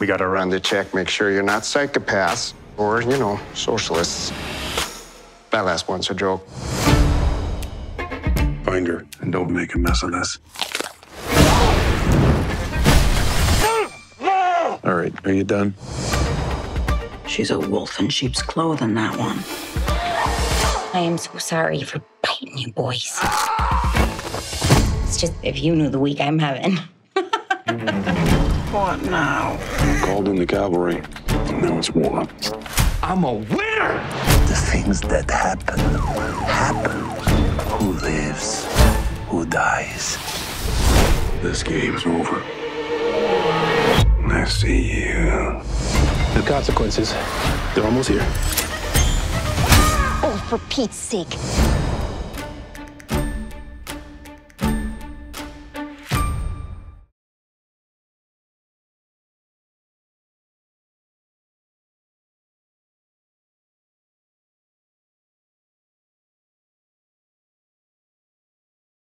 We gotta run the check, make sure you're not psychopaths or, you know, socialists. That last one's a joke. Find her and don't make a mess of this. All right, are you done? She's a wolf in sheep's clothing, that one. I am so sorry for biting you boys. It's just if you knew the week I'm having. What now? Called in the cavalry. Now it's war. I'm a winner! The things that happen, happen. Who lives? Who dies? This game's over. I see you. The consequences, they're almost here. Oh, for Pete's sake.